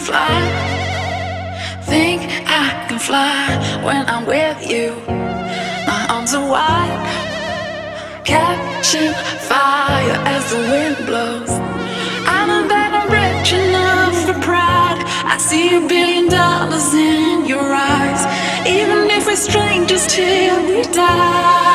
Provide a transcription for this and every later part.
fly. Think I can fly when I'm with you. My arms are wide, catching fire as the wind blows. I know that I'm rich enough for pride. I see a billion dollars in your eyes, even if we're strangers till we die.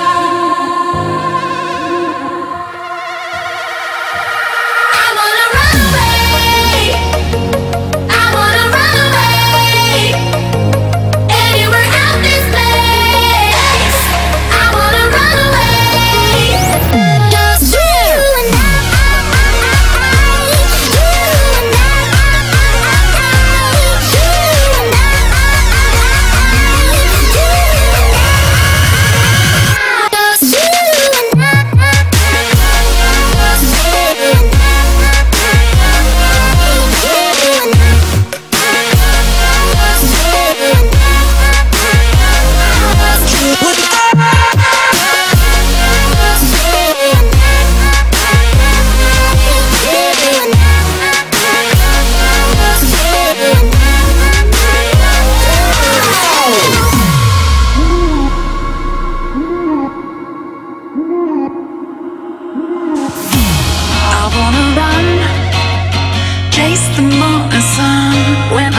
The morning sun when